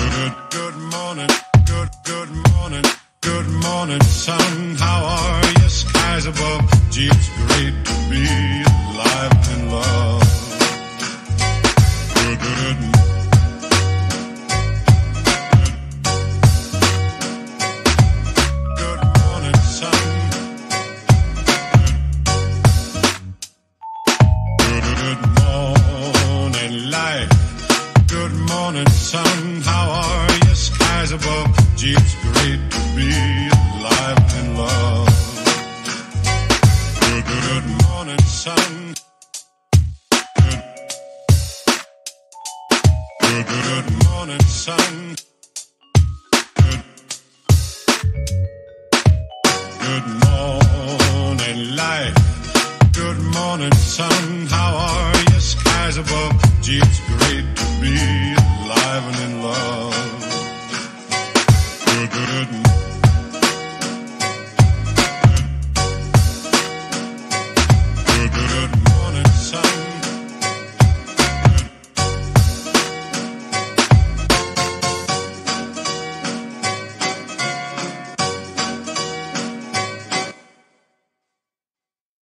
Good, good morning, good, good morning, good morning, sun. How are you, skies above? Gee, it's great to be Good morning, sun. How are you? Skies above. Gee, it's great to be alive and love. Good, good morning, sun. Good, good, good morning, sun. Good, good morning, life. Good morning, sun. How are you? Skies above. Gee, it's